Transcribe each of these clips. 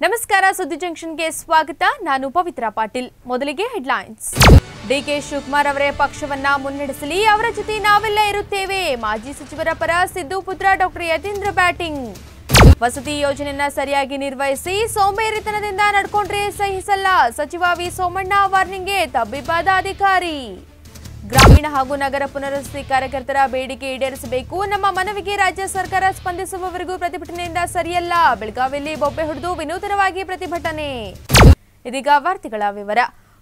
ನಮಸ್ಕಾರ, ಸುದ್ದಿ ಜಂಕ್ಷನ್ಗೆ ಸ್ವಾಗತ. ನಾನು ಪವಿತ್ರ ಪಾಟೀಲ್. ಮೊದಲಿಗೆ ಹೆಡ್ಲೈನ್ಸ್. ಡಿಕೆ ಶಿವಕುಮಾರ್ ಅವರೇ ಪಕ್ಷವನ್ನ ಮುನ್ನಡೆಸಲಿ, ಅವರ ಜೊತೆ ನಾವೆಲ್ಲ ಇರುತ್ತೇವೆ. ಮಾಜಿ ಸಚಿವರ ಪರ ಸಿದ್ದು ಪುತ್ರ ಡಾಕ್ಟರ್ ಯತೀಂದ್ರ ಬ್ಯಾಟಿಂಗ್. ವಸತಿ ಯೋಜನೆಯನ್ನ ಸರಿಯಾಗಿ ನಿರ್ವಹಿಸಿ, ಸೋಂಬೇರಿತನದಿಂದ ನಡ್ಕೊಂಡ್ರೆ ಸಹಿಸಲ್ಲ. ಸಚಿವ ವಿ ಸೋಮಣ್ಣ ವಾರ್ನಿಂಗ್ಗೆ ತಬ್ಬಿಬ್ಬಾದ ಅಧಿಕಾರಿ. ಗ್ರಾಮೀಣ ಹಾಗೂ ನಗರ ಪುನರ್ವಸತಿ ಕಾರ್ಯಕರ್ತರ ಬೇಡಿಕೆ ಈಡೇರಿಸಬೇಕು. ನಮ್ಮ ಮನವಿಗೆ ರಾಜ್ಯ ಸರ್ಕಾರ ಸ್ಪಂದಿಸುವವರೆಗೂ ಪ್ರತಿಭಟನೆಯಿಂದ ಸರಿಯಲ್ಲ. ಬೆಳಗಾವಿಯಲ್ಲಿ ಬೊಬ್ಬೆ ಹೊಡೆದು ವಿನೂತನವಾಗಿ ಪ್ರತಿಭಟನೆ. ಇದೀಗ ವಾರ್ತೆಗಳ ವಿವರ.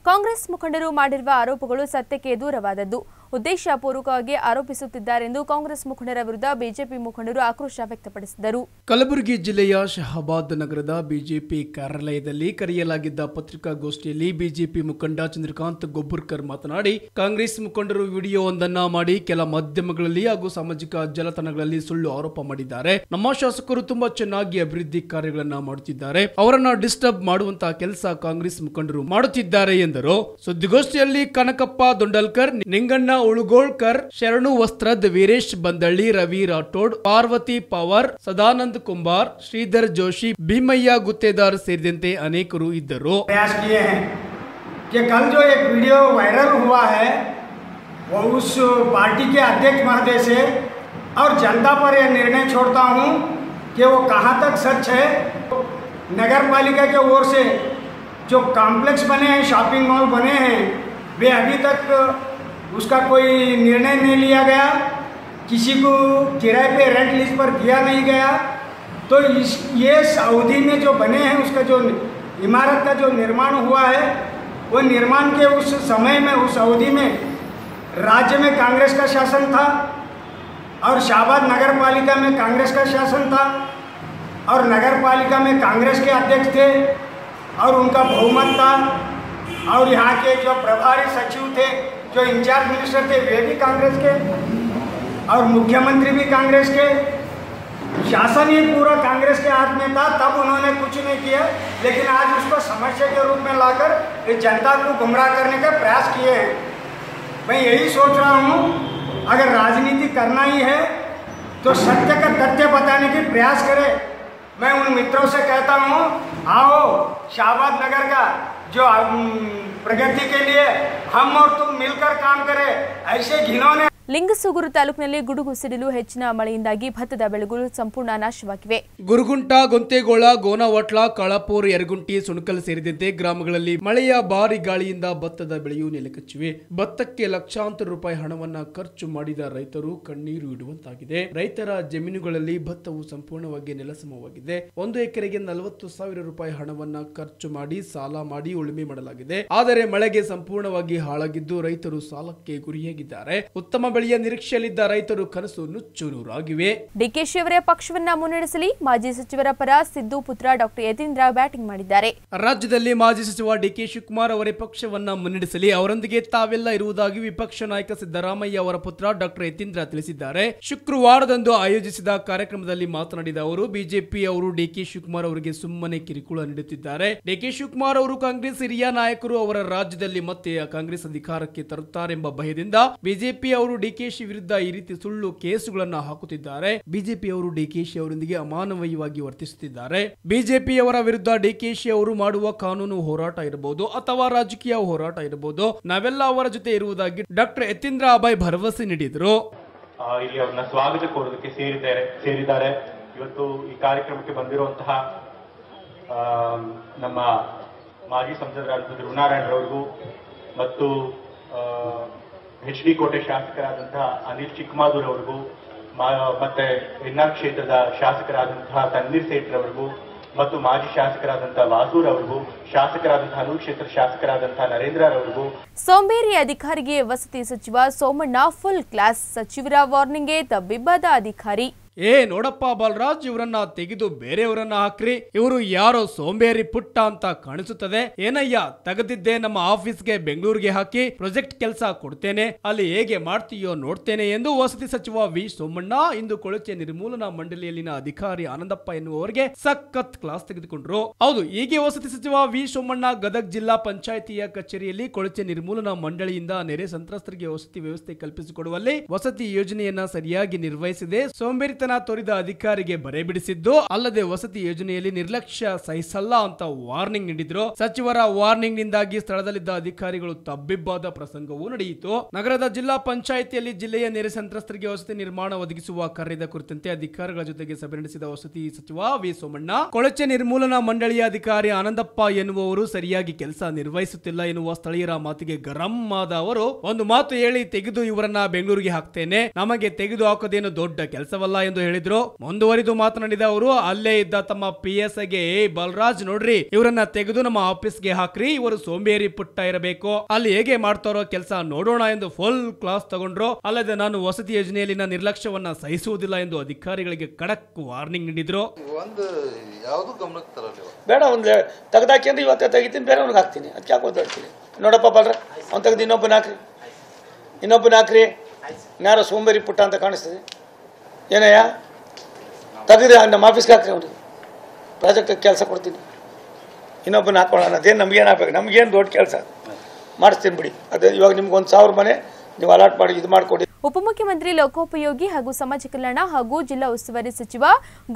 ಕಾಂಗ್ರೆಸ್ ಮುಖಂಡರು ಮಾಡಿರುವ ಆರೋಪಗಳು ಸತ್ಯಕ್ಕೆ ದೂರವಾದದ್ದು ಉದ್ದೇಶಪೂರ್ವಕವಾಗಿ ಆರೋಪಿಸುತ್ತಿದ್ದಾರೆಂದು ಕಾಂಗ್ರೆಸ್ ಮುಖಂಡರ ವಿರುದ್ಧ ಬಿಜೆಪಿ ಮುಖಂಡರು ಆಕ್ರೋಶ ವ್ಯಕ್ತಪಡಿಸಿದರು. ಕಲಬುರಗಿ ಜಿಲ್ಲೆಯ ಶಹಾಬಾದ್ ನಗರದ ಬಿಜೆಪಿ ಕಾರ್ಯಾಲಯದಲ್ಲಿ ಕರೆಯಲಾಗಿದ್ದ ಪತ್ರಿಕಾಗೋಷ್ಠಿಯಲ್ಲಿ ಬಿಜೆಪಿ ಮುಖಂಡ ಚಂದ್ರಕಾಂತ್ ಗೊಬ್ಬರ್ಕರ್ ಮಾತನಾಡಿ, ಕಾಂಗ್ರೆಸ್ ಮುಖಂಡರು ವಿಡಿಯೋ ಒಂದನ್ನ ಮಾಡಿ ಕೆಲ ಮಾಧ್ಯಮಗಳಲ್ಲಿ ಹಾಗೂ ಸಾಮಾಜಿಕ ಜಾಲತಾಣಗಳಲ್ಲಿ ಸುಳ್ಳು ಆರೋಪ ಮಾಡಿದ್ದಾರೆ. ನಮ್ಮ ಶಾಸಕರು ತುಂಬಾ ಚೆನ್ನಾಗಿ ಅಭಿವೃದ್ಧಿ ಕಾರ್ಯಗಳನ್ನ ಮಾಡುತ್ತಿದ್ದಾರೆ. ಅವರನ್ನ ಡಿಸ್ಟರ್ಬ್ ಮಾಡುವಂತಹ ಕೆಲಸ ಕಾಂಗ್ರೆಸ್ ಮುಖಂಡರು ಮಾಡುತ್ತಿದ್ದಾರೆ ಎಂದರು. ಸುದ್ದಿಗೋಷ್ಠಿಯಲ್ಲಿ ಕನಕಪ್ಪ ದೊಂಡಲ್ಕರ್, ನಿಂಗಣ್ಣ ಉಳುಗೋಳ್ಕರ್ ಶರಣು ವಸ್ತ್ರದ್ ವೀರೇಶ್ ಬಂದಳ್ಳಿ ರವಿ ರಾಠೋಡ್ ಪಾರ್ವತಿ ಪವಾರ್ ಸದಾನಂದ್ ಕುಂಬಾರ್ ಶ್ರೀಧರ್ ಜೋಶಿ ಭೀಮಯ್ಯ ಗುತ್ತೇದಾರ್ ಸೇರಿದಂತೆ ಅನೇಕರು ಇದ್ದರು प्रयास किए हैं कि कल जो एक वीडियो वायरल हुआ है वो उस पार्टी के अध्यक्ष महोदय से और जनता पर यह निर्णय छोड़ता हूँ कि वो कहाँ तक सच है नगर पालिका के ओर से जो कॉम्प्लेक्स बने हैं शॉपिंग मॉल बने हैं वे अभी तक उसका कोई निर्णय नहीं लिया गया, किसी को किराए पे रेंट लिस्ट पर दिया नहीं गया तो इस, ये अवधि में जो बने हैं, उसका जो इमारत का जो निर्माण हुआ है, वो निर्माण के उस समय में, उस अवधि में राज्य में कांग्रेस का शासन था और शाहबाद नगर पालिका में कांग्रेस का शासन था और नगर पालिका में कांग्रेस के अध्यक्ष थे और उनका बहुमत था और यहाँ के जो प्रभारी सचिव थे जो इंचार्ज मिनिस्टर थे, वे भी कांग्रेस के और मुख्यमंत्री भी कांग्रेस के। शासन ही पूरा कांग्रेस के हाथ में था, तब उन्होंने कुछ नहीं किया। लेकिन आज उसको समस्या के रूप में लाकर इस जनता को गुमराह करने का प्रयास किए हैं। मैं यही सोच रहा हूँ, अगर राजनीति करना ही है तो सत्य का तथ्य बताने की प्रयास करें। मैं उन मित्रों से कहता हूँ, आओ, शाहबाद नगर का जो प्रगति के लिए हम और तुम मिलकर काम करें। ऐसे घिनौने ಲಿಂಗಸೂಗೂರು ತಾಲೂಕಿನಲ್ಲಿ ಗುಡುಗು ಸಿಡಿಲು ಹೆಚ್ಚಿನ ಮಳೆಯಿಂದಾಗಿ ಭತ್ತದ ಬೆಳೆಗಳು ಸಂಪೂರ್ಣ ನಾಶವಾಗಿವೆ. ಗುರುಗುಂಟ, ಗೊಂತೆಗೋಳ, ಗೋನವಟ್ಲ, ಕಳಪೂರ್, ಯರಗುಂಟಿ, ಸುಣಕಲ್ ಸೇರಿದಂತೆ ಗ್ರಾಮಗಳಲ್ಲಿ ಮಳೆಯ ಭಾರಿ ಗಾಳಿಯಿಂದ ಭತ್ತದ ಬೆಳೆಯು ನೆಲೆಕಚ್ಚಿವೆ. ಭತ್ತಕ್ಕೆ ಲಕ್ಷಾಂತರ ರೂಪಾಯಿ ಹಣವನ್ನ ಖರ್ಚು ಮಾಡಿದ ರೈತರು ಕಣ್ಣೀರು ಇಡುವಂತಾಗಿದೆ. ರೈತರ ಜಮೀನುಗಳಲ್ಲಿ ಭತ್ತವು ಸಂಪೂರ್ಣವಾಗಿ ನೆಲಸಮವಾಗಿದೆ. ಒಂದು ಎಕರೆಗೆ ನಲವತ್ತು ಸಾವಿರ ರೂಪಾಯಿ ಹಣವನ್ನ ಖರ್ಚು ಮಾಡಿ ಸಾಲ ಮಾಡಿ ಉಳುಮೆ ಮಾಡಲಾಗಿದೆ. ಆದರೆ ಮಳೆಗೆ ಸಂಪೂರ್ಣವಾಗಿ ಹಾಳಾಗಿದ್ದು ರೈತರು ಸಾಲಕ್ಕೆ ಗುರಿಯಾಗಿದ್ದಾರೆ. ಉತ್ತಮ ಬೆಳೆಯ ನಿರೀಕ್ಷೆಯಲ್ಲಿದ್ದ ರೈತರು ಕನಸು ನುಚ್ಚು ನೂರಾಗಿವೆ ಡಿಕೆಶಿ ಅವರೇ ಪಕ್ಷವನ್ನ ಮುನ್ನಡೆಸಲಿ ಮಾಜಿ ಸಚಿವರ ಪರ ಸಿದ್ದು ಪುತ್ರ ಡಾಕ್ಟರ್ ಯತೀಂದ್ರ ಬ್ಯಾಟಿಂಗ್ ಮಾಡಿದ್ದಾರೆ. ರಾಜ್ಯದಲ್ಲಿ ಮಾಜಿ ಸಚಿವ ಡಿಕೆ ಶಿವಕುಮಾರ್ ಅವರೇ ಪಕ್ಷವನ್ನ ಮುನ್ನಡೆಸಲಿ ಅವರೊಂದಿಗೆ ತಾವೆಲ್ಲ ಇರುವುದಾಗಿ ವಿಪಕ್ಷ ನಾಯಕ ಸಿದ್ದರಾಮಯ್ಯ ಅವರ ಪುತ್ರ ಡಾಕ್ಟರ್ ಯತೀಂದ್ರ ತಿಳಿಸಿದ್ದಾರೆ. ಶುಕ್ರವಾರದಂದು ಆಯೋಜಿಸಿದ ಕಾರ್ಯಕ್ರಮದಲ್ಲಿ ಮಾತನಾಡಿದ ಅವರು ಬಿಜೆಪಿ ಅವರು ಡಿಕೆ ಶಿವಕುಮಾರ್ ಅವರಿಗೆ ಸುಮ್ಮನೆ ಕಿರುಕುಳ ನೀಡುತ್ತಿದ್ದಾರೆ. ಡಿಕೆ ಶಿವಕುಮಾರ್ ಅವರು ಕಾಂಗ್ರೆಸ್ ಹಿರಿಯ ನಾಯಕರು ಅವರ ರಾಜ್ಯದಲ್ಲಿ ಮತ್ತೆ ಕಾಂಗ್ರೆಸ್ ಅಧಿಕಾರಕ್ಕೆ ತರುತ್ತಾರೆಂಬ ಭಯದಿಂದ ಬಿಜೆಪಿ ಅವರು ಡಿಕೆಶಿ ವಿರುದ್ಧ ಈ ರೀತಿ ಸುಳ್ಳು ಕೇಸುಗಳನ್ನ ಹಾಕುತ್ತಿದ್ದಾರೆ. ಬಿಜೆಪಿ ಅವರು ಡಿಕೆಶಿ ಅವರೊಂದಿಗೆ ಅಮಾನವೀಯವಾಗಿ ವರ್ತಿಸುತ್ತಿದ್ದಾರೆ. ಬಿಜೆಪಿಯವರ ವಿರುದ್ಧ ಡಿಕೆಶಿ ಅವರು ಮಾಡುವ ಕಾನೂನು ಹೋರಾಟ ಇರಬಹುದು ಅಥವಾ ರಾಜಕೀಯ ಹೋರಾಟ ಇರಬಹುದು. ನಾವೆಲ್ಲ ಅವರ ಜೊತೆ ಇರುವುದಾಗಿ ಡಾಕ್ಟರ್ ಯತೀಂದ್ರ ಅಭಯ್ ಭರವಸೆ ನೀಡಿದರು. ಇಲ್ಲಿ ಅವ್ರನ್ನ ಸ್ವಾಗತ ಕೋರೋದಕ್ಕೆ ಸೇರಿದ್ದಾರೆ ಸೇರಿದ್ದಾರೆ. ಇವತ್ತು ಈ ಕಾರ್ಯಕ್ರಮಕ್ಕೆ ಬಂದಿರುವಂತಹ ನಮ್ಮ ಮಾಜಿ ಸಂಸದರಾದ ಧ್ರುವನಾರಾಯಣರವರಿಗೂ ಮತ್ತು ಎಚ್ ಡಿ ಕೋಟೆ ಶಾಸಕರಾದಂತಹ ಅನಿಲ್ ಚಿಕ್ಕಮಾದೂರ್ ಅವರಿಗೂ ಮತ್ತೆ ಎನ್ಆರ್ ಕ್ಷೇತ್ರದ ಶಾಸಕರಾದಂತಹ ತನ್ವೀರ್ ಸೇಠ್ರವರಿಗೂ ಮತ್ತು ಮಾಜಿ ಶಾಸಕರಾದಂತಹ ವಾಸೂರ್ ಅವರಿಗೂ, ಶಾಸಕರಾದಂತಹ ಅನೂರ್ ಕ್ಷೇತ್ರ ಶಾಸಕರಾದಂತಹ ನರೇಂದ್ರರವರಿಗೂ. ಸೋಂಬೇರಿ ಅಧಿಕಾರಿಗೆ ವಸತಿ ಸಚಿವ ಸೋಮಣ್ಣ ಫುಲ್ ಕ್ಲಾಸ್ ಸಚಿವರ ವಾರ್ನಿಂಗ್ಗೆ ತಬ್ಬಿಬ್ಬದ ಅಧಿಕಾರಿ. ಏ ನೋಡಪ್ಪ ಬಲರಾಜ್, ಇವರನ್ನ ತೆಗೆದು ಬೇರೆಯವರನ್ನ ಹಾಕ್ರಿ. ಇವರು ಯಾರೋ ಸೋಂಬೇರಿ ಪುಟ್ಟ ಅಂತ ಕಾಣಿಸುತ್ತದೆ. ಏನಯ್ಯ, ತೆಗೆದಿದ್ದೆ ನಮ್ಮ ಆಫೀಸ್ಗೆ ಬೆಂಗಳೂರಿಗೆ ಹಾಕಿ ಪ್ರಾಜೆಕ್ಟ್ ಕೆಲಸ ಕೊಡ್ತೇನೆ. ಅಲ್ಲಿ ಹೇಗೆ ಮಾಡ್ತೀಯೋ ನೋಡ್ತೇನೆ ಎಂದು ವಸತಿ ಸಚಿವ ವಿ ಸೋಮಣ್ಣ, ಇಂದು ಕೊಳಚೆ ನಿರ್ಮೂಲನಾ ಮಂಡಳಿಯಲ್ಲಿನ ಅಧಿಕಾರಿ ಆನಂದಪ್ಪ ಎನ್ನುವವರಿಗೆ ಸಖತ್ ಕ್ಲಾಸ್ ತೆಗೆದುಕೊಂಡ್ರು. ಹೌದು, ಹೀಗೆ ವಸತಿ ಸಚಿವ ವಿ ಸೋಮಣ್ಣ ಗದಗ್ ಜಿಲ್ಲಾ ಪಂಚಾಯಿತಿಯ ಕಚೇರಿಯಲ್ಲಿ ಕೊಳಚೆ ನಿರ್ಮೂಲನಾ ಮಂಡಳಿಯಿಂದ ನೆರೆ ಸಂತ್ರಸ್ತರಿಗೆ ವಸತಿ ವ್ಯವಸ್ಥೆ ಕಲ್ಪಿಸಿಕೊಡುವಲ್ಲಿ ವಸತಿ ಯೋಜನೆಯನ್ನ ಸರಿಯಾಗಿ ನಿರ್ವಹಿಸಿದೆ ಸೋಂಬೇರಿತನ ಕಳ್ಳತನ ತೋರಿದ ಅಧಿಕಾರಿಗೆ ಬರೆ ಬಿಡಿಸಿದ್ದು, ಅಲ್ಲದೆ ವಸತಿ ಯೋಜನೆಯಲ್ಲಿ ನಿರ್ಲಕ್ಷ್ಯ ಸಹಿಸಲ್ಲ ಅಂತ ವಾರ್ನಿಂಗ್ ನೀಡಿದ್ರು. ಸಚಿವರ ವಾರ್ನಿಂಗ್ ನಿಂದಾಗಿ ಸ್ಥಳದಲ್ಲಿದ್ದ ಅಧಿಕಾರಿಗಳು ತಬ್ಬಿಬ್ಬಾದ ಪ್ರಸಂಗವೂ ನಡೆಯಿತು. ನಗರದ ಜಿಲ್ಲಾ ಪಂಚಾಯಿತಿಯಲ್ಲಿ ಜಿಲ್ಲೆಯ ನೆರೆ ಸಂತ್ರಸ್ತರಿಗೆ ವಸತಿ ನಿರ್ಮಾಣ ಒದಗಿಸುವ ಕಾರ್ಯದ ಕುರಿತಂತೆ ಅಧಿಕಾರಿಗಳ ಜೊತೆಗೆ ಸಭೆ ನಡೆಸಿದ ವಸತಿ ಸಚಿವ ವಿ ಸೋಮಣ್ಣ, ಕೊಳಚೆ ನಿರ್ಮೂಲನಾ ಮಂಡಳಿಯ ಅಧಿಕಾರಿ ಆನಂದಪ್ಪ ಎನ್ನುವವರು ಸರಿಯಾಗಿ ಕೆಲಸ ನಿರ್ವಹಿಸುತ್ತಿಲ್ಲ ಎನ್ನುವ ಸ್ಥಳೀಯರ ಮಾತಿಗೆ ಗರಂ ಆದ ಅವರು, ಒಂದು ಮಾತು ಹೇಳಿ ತೆಗೆದು ಇವರನ್ನ ಬೆಂಗಳೂರಿಗೆ ಹಾಕ್ತೇನೆ. ನಮಗೆ ತೆಗೆದು ಹಾಕೋದೇನು ದೊಡ್ಡ ಕೆಲಸವಲ್ಲ ಎಂದು ಹೇಳಿದ್ರು. ಮುಂದುವರಿದು ಮಾತನಾಡಿದ ಅವರು ಅಲ್ಲೇ ಇದ್ದ ತಮ್ಮ ಪಿ ಎಸ್ ಐಗೆ "ಏ, ಬಲರಾಜ್ ನೋಡ್ರಿ ಇವರನ್ನ ತೆಗೆದು ನಮ್ಮ ಆಫೀಸ್ಗೆ ಹಾಕ್ರಿ ಇವರು ಸೋಂಬೇರಿ ಪುಟ್ಟ ಇರಬೇಕು. ಅಲ್ಲಿ ಹೇಗೆ ಮಾಡ್ತಾರೋ ಕೆಲಸ ನೋಡೋಣ ಎಂದು ಫುಲ್ ಕ್ಲಾಸ್ ತಗೊಂಡ್ರು. ಅಲ್ಲದೆ ನಾನು ವಸತಿ ಯೋಜನೆಯಲ್ಲಿನ ನಿರ್ಲಕ್ಷ್ಯವನ್ನ ಸಹಿಸುವುದಿಲ್ಲ ಎಂದು ಅಧಿಕಾರಿಗಳಿಗೆ ಖಡಕ್ ವಾರ್ನಿಂಗ್ ನೀಡಿದ್ರು. ಒಂದು ಯಾವುದು ಗಮನಕ್ಕೆ ಬೇಡ ಒಂದು ತೆಗ್ದಾಕಿ ಅಂದ್ರೆ ಇವತ್ತೇ ತೆಗಿತೀನಿ ಬೇರೆ ಅವ್ನಿಗೆ ಹಾಕ್ತೀನಿ. ಅದಕ್ಕೆ ನೋಡಪ್ಪ ಬಲ್ರ ಅವ್ನು ತೆಗೆದು ಇನ್ನೊಬ್ಬನ ಹಾಕ್ರಿ. ಇನ್ನೊಬ್ಬನ ಹಾಕ್ರಿ. ನಾರ ಸೋಂಬೇರಿ ಪುಟ್ಟ ಅಂತ ಕಾಣಿಸ್ತದೆ. ಏನಯ್ಯ? ತೆಗೆದ್ರೆ ನಮ್ಮ ಆಫೀಸ್ಗೆ ಹಾಕ್ರಿ ಅವ್ರಿಗೆ. ಪ್ರಾಜೆಕ್ಟಿಗೆ ಕೆಲಸ ಕೊಡ್ತೀನಿ. ಇನ್ನೊಬ್ಬನ ಹಾಕೊಳ್ಳೋಣ. ಅದೇನು ನಮಗೇನು ಹಾಕ್ಬೇಕು ನಮಗೇನು ದೊಡ್ಡ ಕೆಲಸ? ಮಾಡಿಸ್ತೀನಿ ಬಿಡಿ. ಅದೇ ಇವಾಗ ನಿಮ್ಗೆ ಒಂದು ಸಾವಿರ ಮನೆ, ನೀವು ಅಲಾಟ್ ಮಾಡಿ ಇದು ಮಾಡಿಕೊಡಿ. ಉಪಮುಖ್ಯಮಂತ್ರಿ ಲೋಕೋಪಯೋಗಿ ಹಾಗೂ ಸಮಾಜ ಕಲ್ಯಾಣ ಹಾಗೂ ಜಿಲ್ಲಾ ಉಸ್ತುವಾರಿ ಸಚಿವ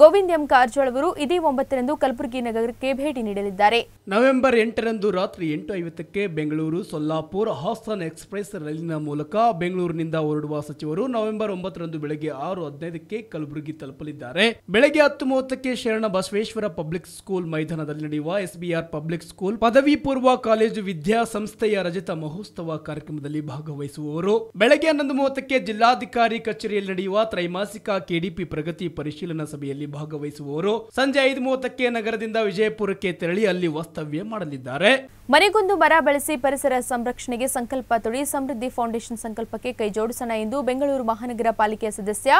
ಗೋವಿಂದ್ ಎಂ ಕಾರಜೋಳ ಅವರು ಇದೇ ಒಂಬತ್ತರಂದು ಕಲಬುರಗಿ ನಗರಕ್ಕೆ ಭೇಟಿ ನೀಡಲಿದ್ದಾರೆ. ನವೆಂಬರ್ ಎಂಟರಂದು ರಾತ್ರಿ ಎಂಟು ಐವತ್ತಕ್ಕೆ ಬೆಂಗಳೂರು ಸೊಲ್ಲಾಪುರ್ ಹಾಸನ್ ಎಕ್ಸ್ಪ್ರೆಸ್ ರೈಲಿನ ಮೂಲಕ ಬೆಂಗಳೂರಿನಿಂದ ಹೊರಡುವ ಸಚಿವರು ನವೆಂಬರ್ ಒಂಬತ್ತರಂದು ಬೆಳಗ್ಗೆ ಆರು ಹದಿನೈದಕ್ಕೆ ಕಲಬುರಗಿ ತಲುಪಲಿದ್ದಾರೆ. ಬೆಳಗ್ಗೆ ಹತ್ತು ಮೂವತ್ತಕ್ಕೆ ಶರಣ ಬಸವೇಶ್ವರ ಪಬ್ಲಿಕ್ ಸ್ಕೂಲ್ ಮೈದಾನದಲ್ಲಿ ನಡೆಯುವ ಎಸ್ಬಿಆರ್ ಪಬ್ಲಿಕ್ ಸ್ಕೂಲ್ ಪದವಿ ಪೂರ್ವ ಕಾಲೇಜು ವಿದ್ಯಾಸಂಸ್ಥೆಯ ರಜತ ಮಹೋತ್ಸವ ಕಾರ್ಯಕ್ರಮದಲ್ಲಿ ಭಾಗವಹಿಸುವವರು. ಬೆಳಗ್ಗೆ ಹನ್ನೊಂದು ಮೂವತ್ತಕ್ಕೆ ಜಿಲ್ಲಾಧಿಕಾರಿ ಕಚೇರಿಯಲ್ಲಿ ನಡೆಯುವ ತ್ರೈಮಾಸಿಕ ಕೆಡಿಪಿ ಪ್ರಗತಿ ಪರಿಶೀಲನಾ ಸಭೆಯಲ್ಲಿ ಭಾಗವಹಿಸುವವರು ಸಂಜೆ ಐದು ಮೂವತ್ತಕ್ಕೆ ನಗರದಿಂದ ವಿಜಯಪುರಕ್ಕೆ ತೆರಳಿ ಅಲ್ಲಿ ವಾಸ್ತವ್ಯ ಮಾಡಲಿದ್ದಾರೆ. ಮನೆಗೊಂದು ಮರ ಬೆಳೆಸಿ ಪರಿಸರ ಸಂರಕ್ಷಣೆಗೆ ಸಂಕಲ್ಪ ತೊಡಿ ಸಮೃದ್ಧಿ ಫೌಂಡೇಶನ್ ಸಂಕಲ್ಪಕ್ಕೆ ಕೈ ಜೋಡಿಸೋಣ ಎಂದು ಬೆಂಗಳೂರು ಮಹಾನಗರ ಪಾಲಿಕೆಯ ಸದಸ್ಯ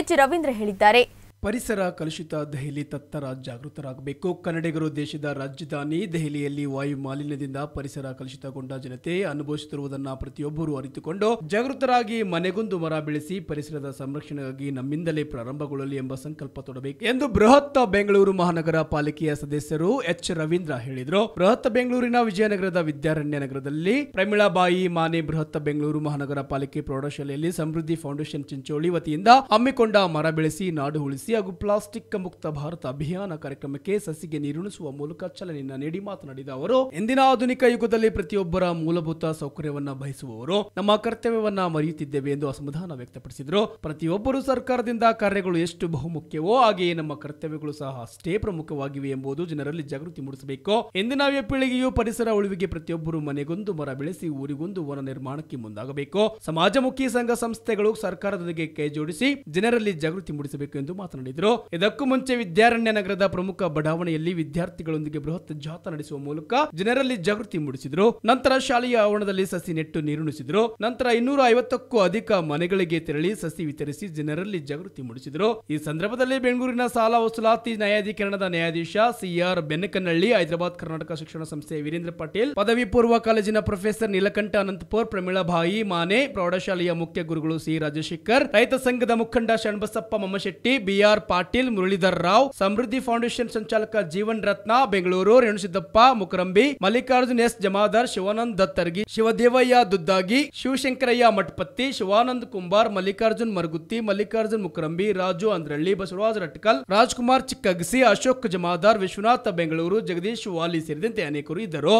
ಎಚ್ ರವೀಂದ್ರ ಹೇಳಿದ್ದಾರೆ. ಪರಿಸರ ಕಲುಷಿತ ದೆಹಲಿ ತತ್ತರ ಜಾಗೃತರಾಗಬೇಕು. ಕನ್ನಡಿಗರು ದೇಶದ ರಾಜಧಾನಿ ದೆಹಲಿಯಲ್ಲಿ ವಾಯು ಮಾಲಿನ್ಯದಿಂದ ಪರಿಸರ ಕಲುಷಿತಗೊಂಡ ಜನತೆ ಅನುಭವಿಸುತ್ತಿರುವುದನ್ನು ಪ್ರತಿಯೊಬ್ಬರೂ ಅರಿತುಕೊಂಡು ಜಾಗೃತರಾಗಿ ಮನೆಗೊಂದು ಮರ ಬೆಳೆಸಿ ಪರಿಸರದ ಸಂರಕ್ಷಣೆಗಾಗಿ ನಮ್ಮಿಂದಲೇ ಪ್ರಾರಂಭಗೊಳ್ಳಲಿ ಎಂಬ ಸಂಕಲ್ಪ ತೊಡಬೇಕು ಎಂದು ಬೃಹತ್ ಬೆಂಗಳೂರು ಮಹಾನಗರ ಪಾಲಿಕೆಯ ಸದಸ್ಯರು ಎಚ್. ರವೀಂದ್ರ ಹೇಳಿದರು. ಬೃಹತ್ ಬೆಂಗಳೂರಿನ ವಿಜಯನಗರದ ವಿದ್ಯಾರಣ್ಯ ನಗರದಲ್ಲಿ ಪ್ರಮಿಳಾಬಾಯಿ ಮಾನೆ ಬೃಹತ್ ಬೆಂಗಳೂರು ಮಹಾನಗರ ಪಾಲಿಕೆ ಪ್ರೌಢಶಾಲೆಯಲ್ಲಿ ಸಮೃದ್ಧಿ ಫೌಂಡೇಶನ್ ಚಿಂಚೋಳಿ ವತಿಯಿಂದ ಹಮ್ಮಿಕೊಂಡ ಮರ ಬೆಳೆಸಿ ನಾಡು ಉಳಿಸಿ ಹಾಗೂ ಪ್ಲಾಸ್ಟಿಕ್ ಮುಕ್ತ ಭಾರತ ಅಭಿಯಾನ ಕಾರ್ಯಕ್ರಮಕ್ಕೆ ಸಸಿಗೆ ನೀರುಣಿಸುವ ಮೂಲಕ ಚಾಲನೆಯನ್ನ ನೀಡಿ ಮಾತನಾಡಿದ ಅವರು, ಇಂದಿನ ಆಧುನಿಕ ಯುಗದಲ್ಲಿ ಪ್ರತಿಯೊಬ್ಬರ ಮೂಲಭೂತ ಸೌಕರ್ಯವನ್ನ ಬಯಸುವವರು ನಮ್ಮ ಕರ್ತವ್ಯವನ್ನ ಮರೆಯುತ್ತಿದ್ದೇವೆ ಎಂದು ಅಸಮಾಧಾನ ವ್ಯಕ್ತಪಡಿಸಿದರು. ಪ್ರತಿಯೊಬ್ಬರು ಸರ್ಕಾರದಿಂದ ಕಾರ್ಯಗಳು ಎಷ್ಟು ಬಹುಮುಖ್ಯವೋ ಹಾಗೆಯೇ ನಮ್ಮ ಕರ್ತವ್ಯಗಳು ಸಹ ಅಷ್ಟೇ ಪ್ರಮುಖವಾಗಿವೆ ಎಂಬುದು ಜನರಲ್ಲಿ ಜಾಗೃತಿ ಮೂಡಿಸಬೇಕು. ಇಂದಿನ ಪೀಳಿಗೆಯು ಪರಿಸರ ಉಳಿವಿಗೆ ಪ್ರತಿಯೊಬ್ಬರು ಮನೆಗೊಂದು ಮರ ಬೆಳೆಸಿ ಊರಿಗೊಂದು ವನ ನಿರ್ಮಾಣಕ್ಕೆ ಮುಂದಾಗಬೇಕು. ಸಮಾಜಮುಖಿ ಸಂಘ ಸಂಸ್ಥೆಗಳು ಸರ್ಕಾರದೊಂದಿಗೆ ಕೈ ಜೋಡಿಸಿ ಜನರಲ್ಲಿ ಜಾಗೃತಿ ಮೂಡಿಸಬೇಕು ಎಂದು ಮಾತನಾಡಿದರು. ಇದಕ್ಕೂ ಮುಂಚೆ ವಿದ್ಯಾರಣ್ಯ ನಗರದ ಪ್ರಮುಖ ಬಡಾವಣೆಯಲ್ಲಿ ವಿದ್ಯಾರ್ಥಿಗಳೊಂದಿಗೆ ಬೃಹತ್ ಜಾಥಾ ನಡೆಸುವ ಮೂಲಕ ಜನರಲ್ಲಿ ಜಾಗೃತಿ ಮೂಡಿಸಿದರು. ನಂತರ ಶಾಲೆಯ ಆವರಣದಲ್ಲಿ ಸಸಿ ನೆಟ್ಟು ನೀರುಣಿಸಿದರು ನಂತರ ಇನ್ನೂರ ಐವತ್ತಕ್ಕೂ ಅಧಿಕ ಮನೆಗಳಿಗೆ ತೆರಳಿ ಸಸಿ ವಿತರಿಸಿ ಜನರಲ್ಲಿ ಜಾಗೃತಿ ಮೂಡಿಸಿದರು. ಈ ಸಂದರ್ಭದಲ್ಲಿ ಬೆಂಗಳೂರಿನ ಸಾಲ ವಸೂಲಾತಿ ನ್ಯಾಯಾಧೀಕರಣದ ನ್ಯಾಯಾಧೀಶ ಸಿಆರ್ ಬೆನ್ನಕನಹಳ್ಳಿ, ಹೈದರಾಬಾದ್ ಕರ್ನಾಟಕ ಶಿಕ್ಷಣ ಸಂಸ್ಥೆ ವೀರೇಂದ್ರ ಪಾಟೀಲ್, ಪದವಿ ಪೂರ್ವ ಕಾಲೇಜಿನ ಪ್ರೊಫೆಸರ್ ನೀಲಕಂಠ ಅನಂತಪುರ್ ಪ್ರಮೀಳಾಬಾಯಿ ಮಾನೆ, ಪ್ರೌಢಶಾಲೆಯ ಮುಖ್ಯ ಗುರುಗಳು ಸಿ. ರಾಜಶೇಖರ್, ರೈತ ಸಂಘದ ಮುಖಂಡ Shanbasappa Mammashetti B R Patil, Muralidhar Rao, Samruddhi foundation ಸಂಚಾಲಕ ಜೀವನ್ ರತ್ನ, ಬೆಂಗಳೂರು ರೇಣುಸಿದ್ದಪ್ಪ, ಮುಕರಂಬಿ, ಮಲ್ಲಿಕಾರ್ಜುನ್ ಎಸ್ ಜಮಾದಾರ್, ಶಿವಾನಂದ್ ದತ್ತರ್ಗಿ, ಶಿವದೇವಯ್ಯ ದುದ್ದಾಗಿ, ಶಿವಶಂಕರಯ್ಯ ಮಠಪತ್ತಿ, ಶಿವಾನಂದ್ ಕುಂಬಾರ್, ಮಲ್ಲಿಕಾರ್ಜುನ್ ಮರಗುತ್ತಿ, ಮಲ್ಲಿಕಾರ್ಜುನ್ ಮುಕರಂಬಿ, ರಾಜು ಅಂದ್ರಳ್ಳಿ, ಬಸವರಾಜ್ ರಟ್ಕಲ್, ರಾಜ್ಕುಮಾರ್ ಚಿಕ್ಕಗಸಿ, ಅಶೋಕ್ ಜಮಾದಾರ್, ವಿಶ್ವನಾಥ್ ಬೆಂಗಳೂರು, ಜಗದೀಶ್ ವಾಲಿ ಸೇರಿದಂತೆ ಅನೇಕರು ಇದ್ದರು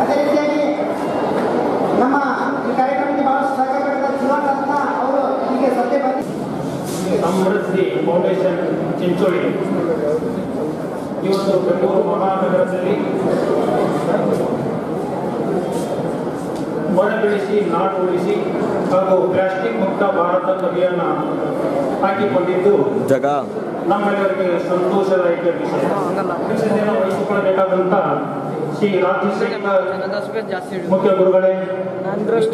ಅದೇ ರೀತಿಯಾಗಿ ನಮ್ಮ ಈ ಕಾರ್ಯಕ್ರಮಕ್ಕೆ ಬಹಳಷ್ಟು ಸಹಕಾರ ಮಾಡಿದ ಶಿವನ್ ರತ್ನ ಅವರು ಹೀಗೆ ಸದ್ಯ ಬಂದು ಸಮೃದ್ಧಿ ಫೌಂಡೇಶನ್ ಚಿಂಚೋಳಿ ಇವತ್ತು ಬೆಂಗಳೂರು ಮಹಾನಗರದಲ್ಲಿ ಮರ ಬೆಳೆಸಿ ನಾಡು ಉಳಿಸಿ ಹಾಗೂ ಪ್ಲಾಸ್ಟಿಕ್ ಮುಕ್ತ ಭಾರತ ಅಭಿಯಾನ ಹಾಕಿಕೊಂಡಿದ್ದು ಜಗ ನಮ್ಮೆಲ್ಲರಿಗೆ ಸಂತೋಷದಾಯಕ ವಿಷಯ ವಿಷಯವನ್ನು ವಹಿಸಿಕೊಳ್ಳಬೇಕಾದಂತ ಶ್ರೀ ರಾಜಶೇಖರ್ ಮುಖ್ಯ ಗುರುಗಳೇ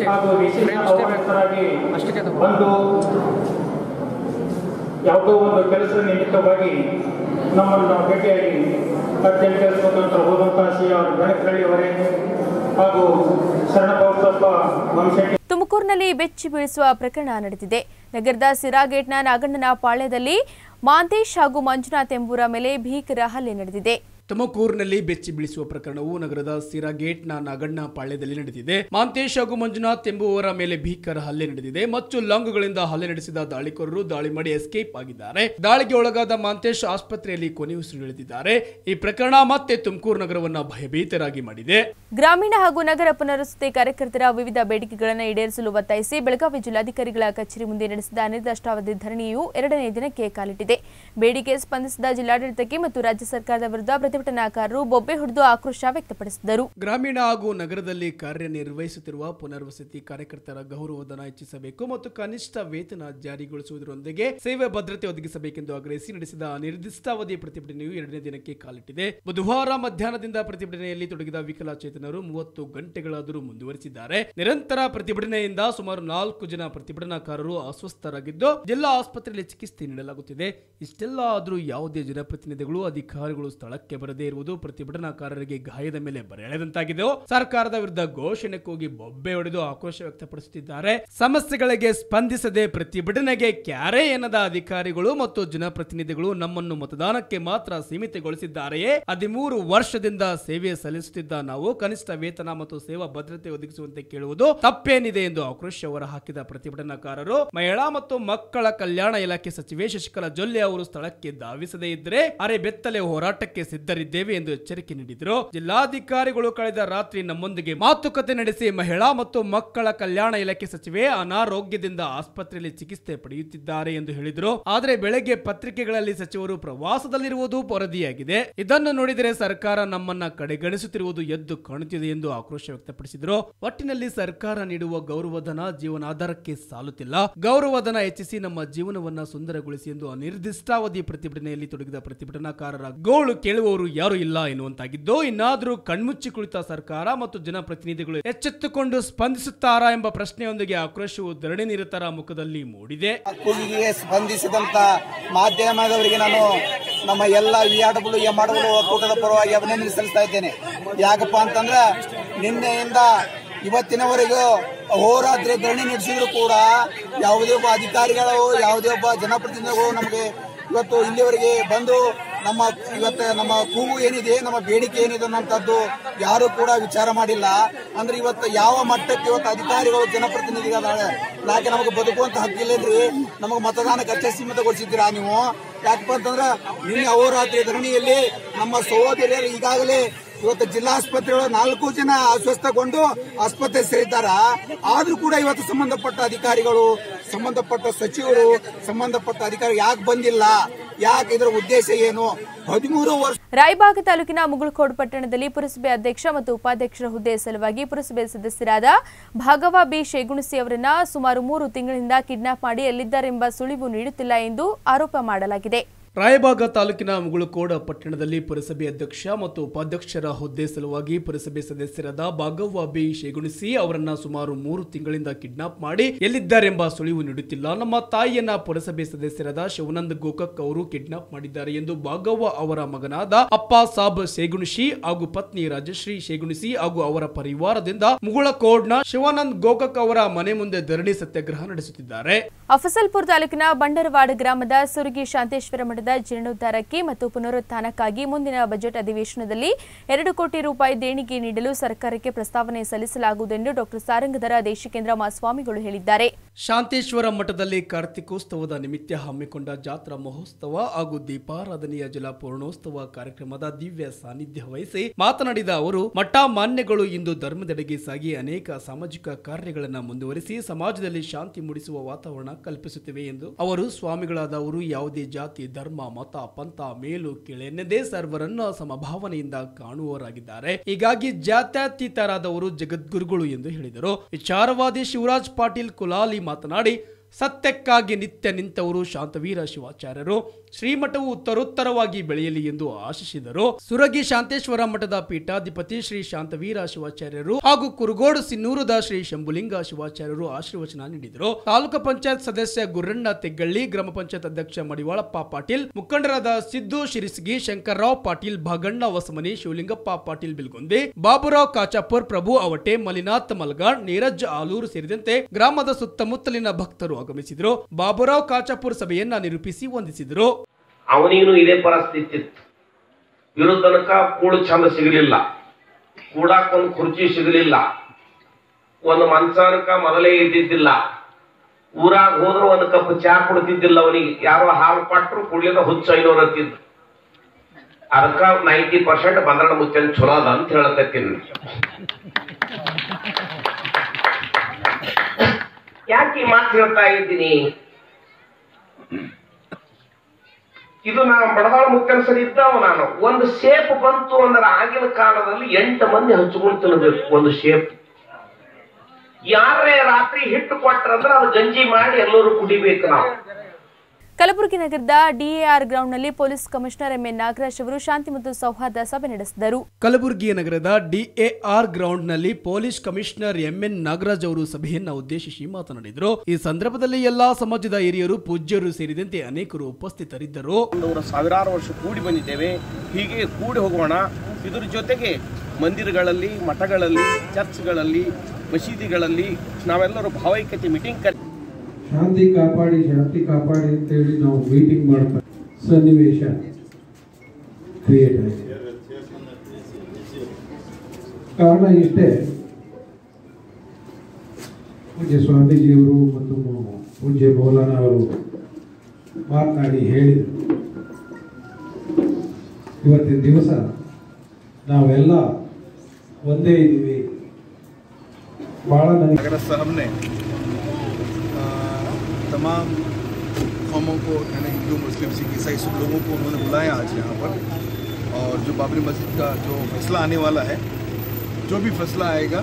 ಹಾಗೂ ವಿಶೇಷ ಆಹ್ವಾನಿತರಾಗಿ ಬಂದು ಯಾವುದೋ ಒಂದು ಕೆಲಸ ನಿಮಿತ್ತವಾಗಿ ನಮ್ಮನ್ನು ಭೇಟಿಯಾಗಿ ಅತ್ಯಂತ ಸ್ವತಂತ್ರ ಹೋದಂತಹ ಶ್ರೀ ಅವರು ಬೆಳಕಳ್ಳಿಯವರೇ ಹಾಗೂ ಶರಣಬಸಪ್ಪ ವಂಶಕ್ಕೆ ತುಮಕೂರಿನಲ್ಲಿ ಬೆಚ್ಚಿ ಬೀಳಿಸುವ ಪ್ರಕರಣ ನಡೆದಿದೆ. ನಗರದ ಸಿರಾಗೇಟ್ನ ನಾಗಣ್ಣನ ಪಾಳ್ಯದಲ್ಲಿ ಮಾಂತೇಶ್ ಹಾಗೂ ಮಂಜುನಾಥ್ ಎಂಬುವರ ಮೇಲೆ ಭೀಕರ ಹಲ್ಲೆ ನಡೆದಿದೆ. ತುಮಕೂರಿನಲ್ಲಿ ಬೆಚ್ಚಿ ಬೀಳಿಸುವ ಪ್ರಕರಣವು ನಗರದ ಸಿರಾಗೇಟ್ನ ನಾಗಣ್ಣ ಪಾಳ್ಯದಲ್ಲಿ ನಡೆದಿದೆ. ಮಾಂತೇಶ್ ಹಾಗೂ ಮಂಜುನಾಥ್ ಎಂಬುವವರ ಮೇಲೆ ಭೀಕರ ಹಲ್ಲೆ ನಡೆದಿದೆ. ಮತ್ತು ಲಾಂಗುಗಳಿಂದ ಹಲ್ಲೆ ನಡೆಸಿದ ದಾಳಿಕೋರರು ದಾಳಿ ಮಾಡಿ ಎಸ್ಕೇಪ್ ಆಗಿದ್ದಾರೆ. ದಾಳಿಗೆ ಒಳಗಾದ ಮಾಂತೇಶ್ ಆಸ್ಪತ್ರೆಯಲ್ಲಿ ಕೊನೆ ಉಸಿರೆಳೆದಿದ್ದಾರೆ ಈ ಪ್ರಕರಣ ಮತ್ತೆ ತುಮಕೂರು ನಗರವನ್ನ ಭಯಭೀತರಾಗಿ ಮಾಡಿದೆ. ಗ್ರಾಮೀಣ ಹಾಗೂ ನಗರ ಪುನರ್ವಸತಿ ಕಾರ್ಯಕರ್ತರ ವಿವಿಧ ಬೇಡಿಕೆಗಳನ್ನು ಈಡೇರಿಸಲು ಒತ್ತಾಯಿಸಿ ಬೆಳಗಾವಿ ಜಿಲ್ಲಾಧಿಕಾರಿಗಳ ಕಚೇರಿ ಮುಂದೆ ನಡೆಸಿದ ಅನಿರ್ದಿಷ್ಟಾವಧಿ ಧರಣಿಯು ಎರಡನೇ ದಿನಕ್ಕೆ ಕಾಲಿಟ್ಟಿದೆ. ಬೇಡಿಕೆ ಸ್ಪಂದಿಸಿದ ಜಿಲ್ಲಾಡಳಿತಕ್ಕೆ ಮತ್ತು ರಾಜ್ಯ ಸರ್ಕಾರದ ವಿರುದ್ಧ ಪ್ರತಿಭಟನಾಕಾರರು ಬೊಬ್ಬೆ ಹೊಡೆದು ಆಕ್ರೋಶ ವ್ಯಕ್ತಪಡಿಸಿದರು. ಗ್ರಾಮೀಣ ಹಾಗೂ ನಗರದಲ್ಲಿ ಕಾರ್ಯನಿರ್ವಹಿಸುತ್ತಿರುವ ಪುನರ್ವಸತಿ ಕಾರ್ಯಕರ್ತರ ಗೌರವಧನ ಹೆಚ್ಚಿಸಬೇಕು ಮತ್ತು ಕನಿಷ್ಠ ವೇತನ ಜಾರಿಗೊಳಿಸುವುದರೊಂದಿಗೆ ಸೇವೆ ಭದ್ರತೆ ಒದಗಿಸಬೇಕೆಂದು ಆಗ್ರಹಿಸಿ ನಡೆಸಿದ ಅನಿರ್ದಿಷ್ಟಾವಧಿ ಪ್ರತಿಭಟನೆಯು ಎರಡನೇ ದಿನಕ್ಕೆ ಕಾಲಿಟ್ಟಿದೆ. ಬುಧವಾರ ಮಧ್ಯಾಹ್ನದಿಂದ ಪ್ರತಿಭಟನೆಯಲ್ಲಿ ತೊಡಗಿದ ವಿಕಲಚೇತನರು ಮೂವತ್ತು ಗಂಟೆಗಳಾದರೂ ಮುಂದುವರೆಸಿದ್ದಾರೆ. ನಿರಂತರ ಪ್ರತಿಭಟನೆಯಿಂದ ಸುಮಾರು ನಾಲ್ಕು ಜನ ಪ್ರತಿಭಟನಾಕಾರರು ಅಸ್ವಸ್ಥರಾಗಿದ್ದು, ಜಿಲ್ಲಾ ಆಸ್ಪತ್ರೆಯಲ್ಲಿ ಚಿಕಿತ್ಸೆ ನೀಡಲಾಗುತ್ತಿದೆ. ಇಷ್ಟೆಲ್ಲ ಆದರೂ ಯಾವುದೇ ಜನಪ್ರತಿನಿಧಿಗಳು, ಅಧಿಕಾರಿಗಳು ಸ್ಥಳಕ್ಕೆ ಬರದೇ ಇರುವುದು ಪ್ರತಿಭಟನಾಕಾರರಿಗೆ ಗಾಯದ ಮೇಲೆ ಬರೆಳೆದಂತಾಗಿದೆ ಸರ್ಕಾರದ ವಿರುದ್ಧ ಘೋಷಣೆ ಕೂಗಿ ಬೊಬ್ಬೆ ಹೊಡೆದು ಆಕ್ರೋಶ ವ್ಯಕ್ತಪಡಿಸುತ್ತಿದ್ದಾರೆ. ಸಮಸ್ಯೆಗಳಿಗೆ ಸ್ಪಂದಿಸದೆ ಪ್ರತಿಭಟನೆಗೆ ಕ್ಯಾರೆ ಎನ್ನದ ಅಧಿಕಾರಿಗಳು ಮತ್ತು ಜನಪ್ರತಿನಿಧಿಗಳು ನಮ್ಮನ್ನು ಮತದಾನಕ್ಕೆ ಮಾತ್ರ ಸೀಮಿತಗೊಳಿಸಿದ್ದಾರೆಯೇ? ಹದಿಮೂರು ವರ್ಷದಿಂದ ಸೇವೆ ಸಲ್ಲಿಸುತ್ತಿದ್ದ ನಾವು ಕನಿಷ್ಠ ವೇತನ ಮತ್ತು ಸೇವಾ ಭದ್ರತೆ ಒದಗಿಸುವಂತೆ ಕೇಳುವುದು ತಪ್ಪೇನಿದೆ ಎಂದು ಆಕ್ರೋಶ ಹೊರ ಹಾಕಿದ ಪ್ರತಿಭಟನಾಕಾರರು, ಮಹಿಳಾ ಮತ್ತು ಮಕ್ಕಳ ಕಲ್ಯಾಣ ಇಲಾಖೆ ಸಚಿವೆ ಶಶಿಕಲಾ ಜೊಲ್ಲೆ ಅವರು ಸ್ಥಳಕ್ಕೆ ಧಾವಿಸದೇ ಇದ್ದರೆ ಅರೆ ಬೆತ್ತಲೆ ಹೋರಾಟಕ್ಕೆ ಸಿದ್ಧರಿದ್ದೇವೆ ಎಂದು ಎಚ್ಚರಿಕೆ ನೀಡಿದರು. ಜಿಲ್ಲಾಧಿಕಾರಿಗಳು ಕಳೆದ ರಾತ್ರಿ ನಮ್ಮೊಂದಿಗೆ ಮಾತುಕತೆ ನಡೆಸಿ ಮಹಿಳಾ ಮತ್ತು ಮಕ್ಕಳ ಕಲ್ಯಾಣ ಇಲಾಖೆ ಸಚಿವೆ ಅನಾರೋಗ್ಯದಿಂದ ಆಸ್ಪತ್ರೆಯಲ್ಲಿ ಚಿಕಿತ್ಸೆ ಪಡೆಯುತ್ತಿದ್ದಾರೆ ಎಂದು ಹೇಳಿದರು. ಆದರೆ ಬೆಳಗ್ಗೆ ಪತ್ರಿಕೆಗಳಲ್ಲಿ ಸಚಿವರು ಪ್ರವಾಸದಲ್ಲಿರುವುದು ವರದಿಯಾಗಿದೆ. ಇದನ್ನು ನೋಡಿದರೆ ಸರ್ಕಾರ ನಮ್ಮನ್ನ ಕಡೆಗಣಿಸುತ್ತಿರುವುದು ಎದ್ದು ಕಾಣುತ್ತಿದೆ ಎಂದು ಆಕ್ರೋಶ ವ್ಯಕ್ತಪಡಿಸಿದರು. ಒಟ್ಟಿನಲ್ಲಿ ಸರ್ಕಾರ ನೀಡುವ ಗೌರವಧನ ಜೀವನಾಧಾರಕ್ಕೆ ಸಾಲುತ್ತಿಲ್ಲ. ಗೌರವಧನ ಹೆಚ್ಚಿಸಿ ನಮ್ಮ ಜೀವನವನ್ನ ಸುಂದರಗೊಳಿಸಿ ಎಂದು ಅನಿರ್ದಿಷ್ಟಾವಧಿ ಪ್ರತಿಭಟನೆಯಲ್ಲಿ ತೊಡಗಿದ ಪ್ರತಿಭಟನಾಕಾರರ ಗೋಳು ಕೇಳುವವರು ಯಾರು ಇಲ್ಲ ಎನ್ನುವಂತಾಗಿದ್ದು, ಇನ್ನಾದರೂ ಕಣ್ಮುಚ್ಚಿ ಕುಳಿತ ಸರ್ಕಾರ ಮತ್ತು ಜನಪ್ರತಿನಿಧಿಗಳು ಎಚ್ಚೆತ್ತುಕೊಂಡು ಸ್ಪಂದಿಸುತ್ತಾರಾ ಎಂಬ ಪ್ರಶ್ನೆಯೊಂದಿಗೆ ಆಕ್ರೋಶವು ಧರಣಿ ನಿರತರ ಮುಖದಲ್ಲಿ ಮೂಡಿದೆ. ಸ್ಪಂದಿಸಿದಂತ ಮಾಧ್ಯಮದವರಿಗೆ ನಾನು ನಮ್ಮ ಎಲ್ಲ ಈ ಆಟಗಳು ಡಬ್ಲ್ಯೂ ಎಂ ಆರ್ ಒಕ್ಕೂಟದ ಪರವಾಗಿ ಅಭಿನಂದನೆ ಸಲ್ಲಿಸ್ತಾ ಇದ್ದೇನೆ. ಯಾಕಪ್ಪ ಅಂತಂದ್ರೆ, ನಿನ್ನೆಯಿಂದ ಇವತ್ತಿನವರೆಗೂ ಹೋರಾದ್ರೆ ಧರಣಿ ನಡೆಸಿದ್ರು ಕೂಡ ಯಾವುದೇ ಒಬ್ಬ ಅಧಿಕಾರಿಗಳು, ಯಾವುದೇ ಒಬ್ಬ ಜನಪ್ರತಿನಿಧಿಗಳು ನಮಗೆ ಇವತ್ತು ಇಲ್ಲಿವರೆಗೆ ಬಂದು ನಮ್ಮ ಇವತ್ತು ನಮ್ಮ ಕೂಗು ಏನಿದೆ, ನಮ್ಮ ಬೇಡಿಕೆ ಏನಿದೆ ಅನ್ನೋಂಥದ್ದು ಯಾರು ಕೂಡ ವಿಚಾರ ಮಾಡಿಲ್ಲ. ಅಂದ್ರೆ ಇವತ್ತು ಯಾವ ಮಟ್ಟಕ್ಕೆ ಇವತ್ತು ಅಧಿಕಾರಿಗಳು ಜನಪ್ರತಿನಿಧಿಗಳ ಯಾಕೆ ನಮಗೆ ಬದುಕುವಂತ ಹಕ್ಕಿಲ್ಲೇನ್ರಿ ನಮಗೆ ಮತದಾನಕ್ಕೆ ಅಷ್ಟೇ ಸೀಮಿತಗೊಳಿಸಿದ್ದೀರಾ ನೀವು? ಯಾಕಪ್ಪ ಅಂತಂದ್ರೆ ನಿನ್ನೆ ಅಹೋರಾತ್ರಿ ಧರಣಿಯಲ್ಲಿ ನಮ್ಮ ಸಹೋದರಿಯರು ಈಗಾಗಲೇ ಇವತ್ತು ಜಿಲ್ಲಾಸ್ಪತ್ರೆಗಳು ನಾಲ್ಕು ಜನ ಅಸ್ವಸ್ಥಗೊಂಡು ಆಸ್ಪತ್ರೆ ಸೇರಿದ್ದಾರ? ಆದ್ರೂ ಕೂಡ ಇವತ್ತು ಸಂಬಂಧಪಟ್ಟ ಅಧಿಕಾರಿಗಳು, ಸಂಬಂಧಪಟ್ಟ ಸಚಿವರು, ಸಂಬಂಧಪಟ್ಟ ಅಧಿಕಾರಿ ಯಾಕೆ ಬಂದಿಲ್ಲ? ಯಾಕೆ ಇದರ ಉದ್ದೇಶ ಏನು? ಹದಿಮೂರು ವರ್ಷ ರಾಯಬಾಗ ತಾಲೂಕಿನ ಮುಗುಳ್ಕೋಡ್ ಪಟ್ಟಣದಲ್ಲಿ ಪುರಸಭೆ ಅಧ್ಯಕ್ಷ ಮತ್ತು ಉಪಾಧ್ಯಕ್ಷರ ಹುದ್ದೆ ಸಲುವಾಗಿ ಪುರಸಭೆ ಸದಸ್ಯರಾದ ಭಾಗವ ಬಿ ಶೇಗುಣಸಿ ಅವರನ್ನ ಸುಮಾರು ಮೂರು ತಿಂಗಳಿಂದ ಕಿಡ್ನಾಪ್ ಮಾಡಿ ಎಲ್ಲಿದ್ದಾರೆಂಬ ಸುಳಿವು ನೀಡುತ್ತಿಲ್ಲ ಎಂದು ಆರೋಪ ಮಾಡಲಾಗಿದೆ. ರಾಯಬಾಗ ತಾಲೂಕಿನ ಮುಗುಳುಕೋಡ ಪಟ್ಟಣದಲ್ಲಿ ಪುರಸಭೆ ಅಧ್ಯಕ್ಷ ಮತ್ತು ಉಪಾಧ್ಯಕ್ಷರ ಹುದ್ದೆ ಸಲುವಾಗಿ ಪುರಸಭೆ ಸದಸ್ಯರಾದ ಭಾಗವ್ವ ಬಿ ಶೇಗುಣಿಸಿ ಅವರನ್ನ ಸುಮಾರು ಮೂರು ತಿಂಗಳಿಂದ ಕಿಡ್ನಾಪ್ ಮಾಡಿ ಎಲ್ಲಿದ್ದಾರೆಂಬ ಸುಳಿವು ನೀಡುತ್ತಿಲ್ಲ. ನಮ್ಮ ತಾಯಿಯನ್ನ ಪುರಸಭೆ ಸದಸ್ಯರಾದ ಶಿವನಂದ್ ಗೋಕಕ್ ಅವರು ಕಿಡ್ನಾಪ್ ಮಾಡಿದ್ದಾರೆ ಎಂದು ಭಾಗವ್ವ ಅವರ ಮಗನಾದ ಅಪ್ಪ ಸಾಬ್ ಶೇಗುಣಿಸಿ ಹಾಗೂ ಪತ್ನಿ ರಾಜಶ್ರೀ ಶೇಗುಣಿಸಿ ಹಾಗೂ ಅವರ ಪರಿವಾರದಿಂದ ಮುಗುಳಕೋಡ್ನ ಶಿವಾನಂದ್ ಗೋಕಕ್ ಅವರ ಮನೆ ಮುಂದೆ ಧರಣಿ ಸತ್ಯಾಗ್ರಹ ನಡೆಸುತ್ತಿದ್ದಾರೆ. ಅಫಸಲ್ಪುರ್ ತಾಲೂಕಿನ ಬಂಡರವಾಡ ಗ್ರಾಮದ ಸುರುಗಿ ಶಾಂತೇಶ್ವರ ಮಠದ ಜೀರ್ಣೋದ್ಧಾರಕ್ಕೆ ಮತ್ತು ಪುನರುತ್ಥಾನಕ್ಕಾಗಿ ಮುಂದಿನ ಬಜೆಟ್ ಅಧಿವೇಶನದಲ್ಲಿ ಎರಡು ಕೋಟಿ ರೂಪಾಯಿ ದೇಣಿಗೆ ನೀಡಲು ಸರ್ಕಾರಕ್ಕೆ ಪ್ರಸ್ತಾವನೆ ಸಲ್ಲಿಸಲಾಗುವುದು ಎಂದು ಡಾಕ್ಟರ್ ಸಾರಂಗಧರ ದೇಶಿಕೇಂದ್ರ ಮಾಸ್ವಾಮಿಗಳು ಹೇಳಿದ್ದಾರೆ. ಶಾಂತೇಶ್ವರ ಮಠದಲ್ಲಿ ಕಾರ್ತಿಕೋತ್ಸವದ ನಿಮಿತ್ತ ಹಮ್ಮಿಕೊಂಡ ಜಾತ್ರಾ ಮಹೋತ್ಸವ ಹಾಗೂ ದೀಪಾರಾಧನೆಯ ಜಲ ಪೂರ್ಣೋತ್ಸವ ಕಾರ್ಯಕ್ರಮದ ದಿವ್ಯ ಸಾನ್ನಿಧ್ಯ ವಹಿಸಿ ಮಾತನಾಡಿದ ಅವರು ಮಠ ಮಾನ್ಯಗಳು ಇಂದು ಧರ್ಮದೆಡೆಗೆ ಸಾಗಿ ಅನೇಕ ಸಾಮಾಜಿಕ ಕಾರ್ಯಗಳನ್ನು ಮುಂದುವರಿಸಿ ಸಮಾಜದಲ್ಲಿ ಶಾಂತಿ ಮೂಡಿಸುವ ವಾತಾವರಣ ಕಲ್ಪಿಸುತ್ತಿವೆ ಎಂದು ಅವರು ಸ್ವಾಮಿಗಳಾದ ಅವರು ಯಾವುದೇ ಜಾತಿ, ಧರ್ಮ, ಮತ, ಪಂಥ, ಮೇಲು ಕೀಳೆನ್ನದೇ ಸರ್ವರನ್ನು ಸಮಭಾವನೆಯಿಂದ ಕಾಣುವವರಾಗಿದ್ದಾರೆ. ಹೀಗಾಗಿ ಜಾತ್ಯತೀತರಾದವರು ಜಗದ್ಗುರುಗಳು ಎಂದು ಹೇಳಿದರು. ವಿಚಾರವಾದಿ ಶಿವರಾಜ್ ಪಾಟೀಲ್, ಕುಲಾಲಿ ಮಾತನಾಡಿ ಸತ್ಯಕ್ಕಾಗಿ ನಿತ್ಯ ನಿಂತವರು ಶಾಂತವೀರ ಶಿವಾಚಾರ್ಯರು. ಶ್ರೀಮಠವು ಉತ್ತರೋತ್ತರವಾಗಿ ಬೆಳೆಯಲಿ ಎಂದು ಆಶಿಸಿದರು. ಸುರಗಿ ಶಾಂತೇಶ್ವರ ಮಠದ ಪೀಠಾಧಿಪತಿ ಶ್ರೀ ಶಾಂತವೀರ ಶಿವಾಚಾರ್ಯರು ಹಾಗೂ ಕುರುಗೋಡು ಸಿನ್ನೂರದ ಶ್ರೀ ಶಂಭುಲಿಂಗ ಶಿವಾಚಾರ್ಯರು ಆಶೀರ್ವಚನ ನೀಡಿದರು. ತಾಲೂಕು ಪಂಚಾಯತ್ ಸದಸ್ಯ ಗುರ್ರಣ್ಣ ತೆಗ್ಗಳ್ಳಿ, ಗ್ರಾಮ ಪಂಚಾಯತ್ ಅಧ್ಯಕ್ಷ ಮಡಿವಾಳಪ್ಪ ಪಾಟೀಲ್, ಮುಖಂಡರಾದ ಸಿದ್ದು ಶಿರಿಸಗಿ, ಶಂಕರ್ರಾವ್ ಪಾಟೀಲ್, ಭಾಗಣ್ಣ ವಸಮನಿ ಶಿವಲಿಂಗಪ್ಪ ಪಾಟೀಲ್ ಬಿಲ್ಗುಂದಿ, ಬಾಬುರಾವ್ ಕಾಚಾಪುರ್, ಪ್ರಭು ಅವಟೆ, ಮಲಿನಾಥ್ ಮಲ್ಗಾಡ್ ನೀರಜ್ ಆಲೂರು ಸೇರಿದಂತೆ ಗ್ರಾಮದ ಸುತ್ತಮುತ್ತಲಿನ ಭಕ್ತರು ಆಗಮಿಸಿದರು. ಬಾಬುರಾವ್ ಕಾಚಾಪುರ್ ಸಭೆಯನ್ನ ನಿರೂಪಿಸಿ ವಂದಿಸಿದರು. ಅವನಿಗೂ ಇದೇ ಪರಿಸ್ಥಿತಿ ಇತ್ತು. ತನಕ ಕೂಡ ಚಂದ ಸಿಗಲಿಲ್ಲ. ಕೂಡಾಕ ಒಂದು ಕುರ್ಚಿ ಸಿಗಲಿಲ್ಲ. ಒಂದು ಮಂಚಾನಕ ಮೊದಲೇ ಇದ್ದಿದ್ದಿಲ್ಲ. ಊರಾಗ ಹೋದ್ರೂ ಒಂದು ಕಪ್ ಚಾ ಕುಡ್ತಿದ್ದಿಲ್ಲ ಅವನಿಗೆ. ಯಾರೋ ಹಾಲು ಕೊಟ್ಟರು ಕುಡಿಯೋದ ಹುಚ್ಚ ಐನೂರ ಅಂತಿದ್ದ ಅದಕ್ಕ ನೈಂಟಿ ಪರ್ಸೆಂಟ್ ಬಂದ್ರ ಮುಚ್ಚನ್ ಚಲೋ ಅದ ಅಂತ ಹೇಳಕತ್ತೀನಿ. ಯಾಕೆ ಮಾತು ಹೇಳ್ತಾ ಇದ್ದೀನಿ? ಇದು ನಾನು ಬಡದಾಳ ಮುಖ್ಯನ ಸರಿ ಇದ್ದಾವ ನಾನು. ಒಂದು ಶೇಪ್ ಬಂತು ಅಂದ್ರೆ ಆಗಿನ ಕಾಲದಲ್ಲಿ ಎಂಟು ಮಂದಿ ಹಂಚ್ಕೊಂಡು ತಿನ್ನಬೇಕು ಒಂದು ಶೇಪ್ ಯಾರೇ ರಾತ್ರಿ ಹಿಟ್ಟು ಕೊಟ್ರಂದ್ರೆ ಅದು ಗಂಜಿ ಮಾಡಿ ಎಲ್ಲರೂ ಕುಡಿಬೇಕು ನಾವು. ಕಲಬುರಗಿ ನಗರದ ಡಿಎಆರ್ ಗ್ರೌಂಡ್ನಲ್ಲಿ ಪೊಲೀಸ್ ಕಮಿಷನರ್ ಎಂಎನ್ ನಾಗರಾಜ್ ಅವರು ಶಾಂತಿ ಮತ್ತು ಸೌಹಾರ್ದ ಸಭೆ ನಡೆಸಿದರು. ಕಲಬುರಗಿ ನಗರದ ಡಿಎಆರ್ ಗ್ರೌಂಡ್ನಲ್ಲಿ ಪೊಲೀಸ್ ಕಮಿಷನರ್ ಎಂಎನ್ ನಾಗರಾಜ್ ಅವರು ಸಭೆಯನ್ನು ಉದ್ದೇಶಿಸಿ ಮಾತನಾಡಿದರು. ಈ ಸಂದರ್ಭದಲ್ಲಿ ಎಲ್ಲಾ ಸಮಾಜದ ಹಿರಿಯರು ಪೂಜ್ಯರು ಸೇರಿದಂತೆ ಅನೇಕರು ಉಪಸ್ಥಿತರಿದ್ದರು. ಒಂದು ಸಾವಿರಾರು ವರ್ಷ ಕೂಡಿ ಬಂದಿದ್ದೇವೆ. ಹೀಗೆ ಕೂಡಿ ಹೋಗೋಣ. ಇದರ ಜೊತೆಗೆ ಮಂದಿರಗಳಲ್ಲಿ ಮಠಗಳಲ್ಲಿ ಚರ್ಚ್ಗಳಲ್ಲಿ ಮಸೀದಿಗಳಲ್ಲಿ ನಾವೆಲ್ಲರೂ ಭಾವೈಕ್ಯತೆ ಮೀಟಿಂಗ್ ಕರೆ ಶಾಂತಿ ಕಾಪಾಡಿ ಶಾಂತಿ ಕಾಪಾಡಿ ಅಂತ ಹೇಳಿ ನಾವು ಮೀಟಿಂಗ್ ಮಾಡ್ತಾ ಸನ್ನಿವೇಶ ಕ್ರಿಯೇಟ್ ಆಗಿದೆ. ಕಾರಣ ಇಷ್ಟೇ. ಪೂಜ್ಯ ಸ್ವಾಮೀಜಿಯವರು ಮತ್ತು ಪೂಜ್ಯ ಮೌಲಾನ ಅವರು ಮಾತನಾಡಿ ಹೇಳಿದರು. ಇವತ್ತಿನ ದಿವಸ ನಾವೆಲ್ಲ ಒಂದೇ ಇದ್ದೀವಿ. ಭಾಳ ನನಗೆ तमाम कौमों को, यानी हिंदू, मुस्लिम, सिख, ईसाई सब लोगों को उन्होंने बुलाया आज यहाँ पर। और जो बाबरी मस्जिद का जो फैसला आने वाला है, जो भी फैसला आएगा,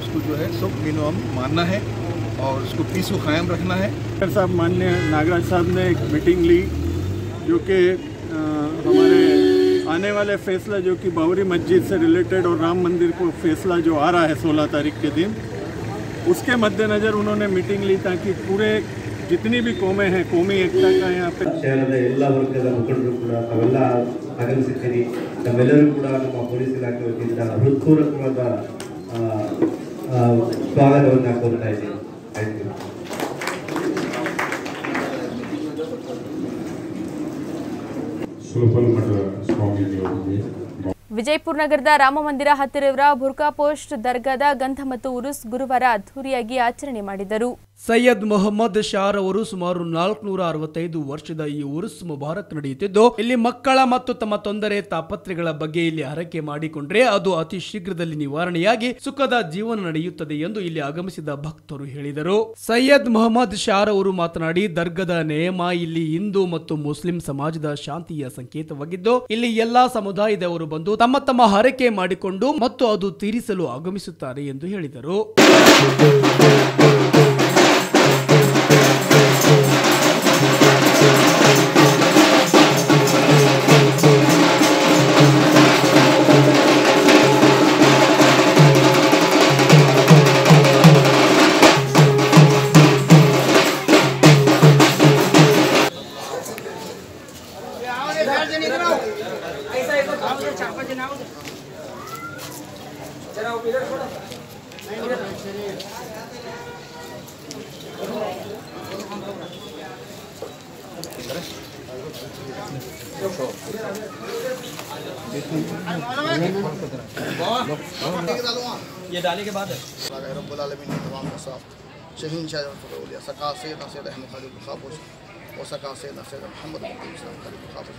उसको जो है सब मिनिमम मानना है और उसको पीस को कायम रखना है। साहब, माननीय नागराज साहब ने एक मीटिंग ली, जो कि हमारे आने वाले फैसला जो कि बाबरी मस्जिद से रिलेटेड और राम मंदिर को फैसला जो आ रहा है 16 तारीख के दिन, उसके मद्देनज़र उन्होंने मीटिंग ली ताकि पूरे जितनी भी कौमें हैं कौमी एकता का यहाँ पे ಶಹರದ ಎಲ್ಲ ವರ್ಗದ ಮುಖಂಡರು ಕೂಡ ತಾವೆಲ್ಲ ಆಗಮಿಸಿದ್ದೀರಿ ನಮ್ಮೆಲ್ಲರೂ ಕೂಡ ನಮ್ಮ ಪೊಲೀಸ್ ಇಲಾಖೆ ವತಿಯಿಂದ ಹೃತ್ಪೂರ್ವಕವಾದ ಆ, ಆ, ಸ್ವಾಗತವನ್ನು ಕೋರ್ತಾ ಇದ್ದೀನಿ ಆಯ್ತು ಸುಲಭಲ್ ಮಠದ ಸ್ವಾಮೀಜಿಯವರಿಗೆ ವಿಜಯಪುರ ನಗರದ ರಾಮ ಮಂದಿರ ಹತ್ತಿರವಿರ ಬುರ್ಕಾ ಪೋಸ್ಟ್ ದರ್ಗಾದ ಗಂಧ ಮತ್ತು ಉರುಸ್ ಗುರುವಾರ ಅದ್ದೂರಿಯಾಗಿ ಆಚರಣೆ ಮಾಡಿದರು ಸೈಯದ್ ಮೊಹಮ್ಮದ್ ಶಾರ್ ಅವರು ಸುಮಾರು ನಾಲ್ಕುನೂರ ಅರವತ್ತೈದು ವರ್ಷದ ಈ ಉರುಸ್ ಮುಬಾರಕ್ ನಡೆಯುತ್ತಿದ್ದು, ಇಲ್ಲಿ ಮಕ್ಕಳ ಮತ್ತು ತಮ್ಮ ತೊಂದರೆ ತಾಪತ್ರೆಗಳ ಬಗ್ಗೆ ಇಲ್ಲಿ ಹರಕೆ ಮಾಡಿಕೊಂಡ್ರೆ ಅದು ಅತಿ ಶೀಘ್ರದಲ್ಲಿ ನಿವಾರಣೆಯಾಗಿ ಸುಖದ ಜೀವನ ನಡೆಯುತ್ತದೆ ಎಂದು ಇಲ್ಲಿ ಆಗಮಿಸಿದ ಭಕ್ತರು ಹೇಳಿದರು. ಸೈಯದ್ ಮೊಹಮ್ಮದ್ ಶಾರ್ ಅವರು ಮಾತನಾಡಿ, ದರ್ಗದ ನೇಮ ಇಲ್ಲಿ ಹಿಂದೂ ಮತ್ತು ಮುಸ್ಲಿಂ ಸಮಾಜದ ಶಾಂತಿಯ ಸಂಕೇತವಾಗಿದ್ದು, ಇಲ್ಲಿ ಎಲ್ಲಾ ಸಮುದಾಯದವರು ಬಂದು ತಮ್ಮ ತಮ್ಮ ಹರಕೆ ಮಾಡಿಕೊಂಡು ಮತ್ತು ಅದು ತೀರಿಸಲು ಆಗಮಿಸುತ್ತಾರೆ ಎಂದು ಹೇಳಿದರು. شهين شاهد الفضولية سقى سيدنا سيد أحمد خالد الخابوش وسقى سيدنا سيد محمد مقدم سلام خالد الخابوش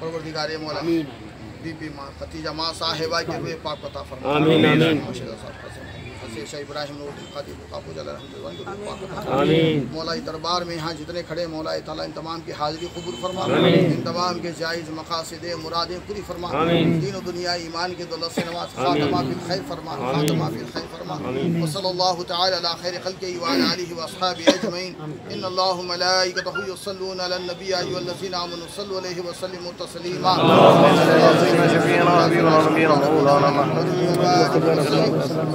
परवरदिगार मौला बीबी माँ भतीजा माँ साहिबा के वे पाक पता फरमा आमीन आमीन शाह इब्राहिम खादी खाबोज आमीन। मौला दरबार में यहाँ जितने खड़े मौला ताला इन तमाम की हाजिरी कबूल फरमा। इन तमाम के जायज़ मकासद मुरादें पूरी फरमा। दीन दुनिया ईमान की दौलत से नवाज़। खातमा बिल खैर फरमा। खातमा बिल खैर फरमा। आमीन। वसल्लल्लाहु तआला अला खैर खल्क़ि व अला आलिहि व अस्हाबिहि अजमईन इन्नल्लाह व मलाइकतहु युसल्लूना अलन नबी या अय्युहल्लज़ीना आमनु सल्लु अलैहि व सल्लिमु तस्लीमा।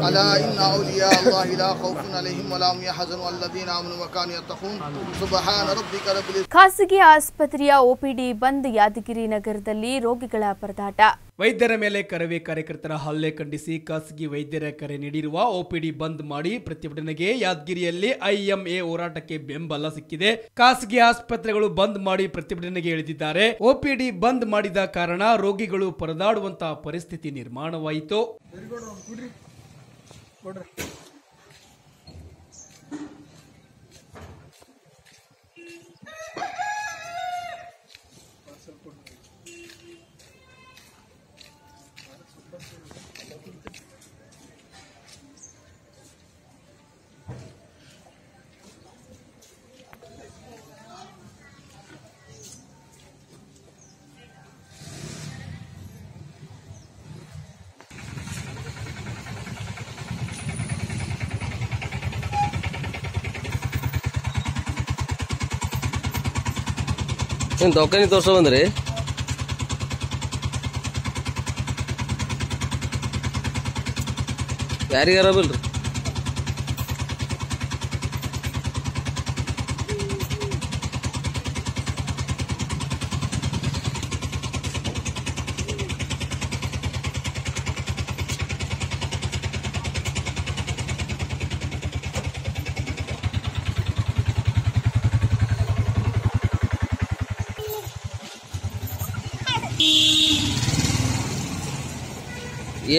अला इन्ना औलिया अल्लाह أولياء الله لا خوف عليهم ولا هم يحزنون الذين آمنوا وكانوا يتقون. سبحان ربك رب ಖಾಸಗಿ ಆಸ್ಪತ್ರೆಯ ಒಪಿಡಿ ಬಂದ್ ಯಾದಗಿರಿ ನಗರದಲ್ಲಿ ರೋಗಿಗಳ ಪರದಾಟ. ವೈದ್ಯರ ಮೇಲೆ ಕರವೇ ಕಾರ್ಯಕರ್ತರ ಹಲ್ಲೆ ಖಂಡಿಸಿ ಖಾಸಗಿ ವೈದ್ಯರ ಕರೆ ನೀಡಿರುವ ಒಪಿಡಿ ಬಂದ್ ಮಾಡಿ ಪ್ರತಿಭಟನೆಗೆ ಯಾದಗಿರಿಯಲ್ಲಿ ಐಎಂಎ ಹೋರಾಟಕ್ಕೆ ಬೆಂಬಲ ಸಿಕ್ಕಿದೆ. ಖಾಸಗಿ ಆಸ್ಪತ್ರೆಗಳು ಬಂದ್ ಮಾಡಿ ಪ್ರತಿಭಟನೆಗೆ ಇಳಿದಿದ್ದಾರೆ. ಒಪಿಡಿ ಬಂದ್ ಮಾಡಿದ ಕಾರಣ ರೋಗಿಗಳು ಪರದಾಡುವಂತಹ ಪರಿಸ್ಥಿತಿ ನಿರ್ಮಾಣವಾಯಿತು. ಕೊಡ್ರಿ ಏನು ದವಾಖಾನೆ ತೋರ್ಸೋ ಬಂದ್ರಿ? ಯಾರಿಗಾರ ಬಿಲ್ರಿ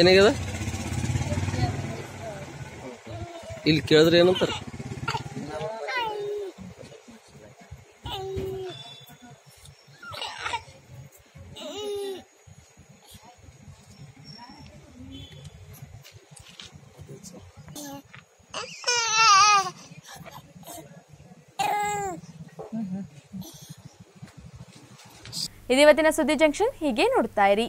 ಏನಾಗ್ಯದ? ಇಲ್ಲಿ ಕೇಳಿದ್ರೆ ಏನಂತಾರ? ಇದಿವತ್ತಿನ ಸುದ್ದಿ ಜಂಕ್ಷನ್ ಹೀಗೆ ನೋಡ್ತಾ ಇರಿ.